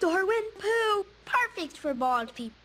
Darwin Pooh! Perfect for bald people.